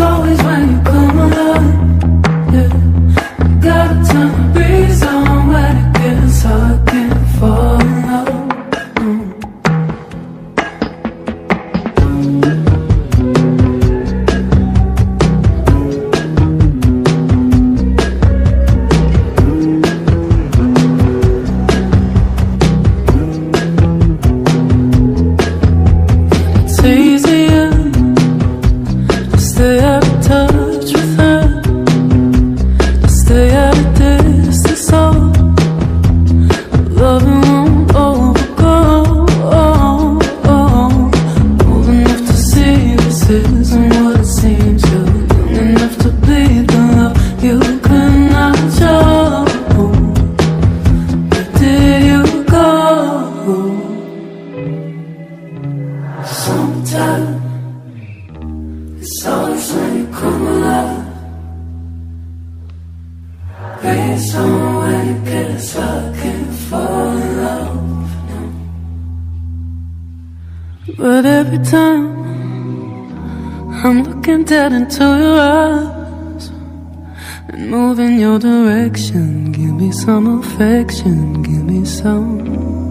always when you come along. touch with her. Loving won't Old enough to see this isn't what it seems. Be somewhere you get stuck and fall in love. But every time I'm looking dead into your eyes and move in your direction, give me some affection, give me some.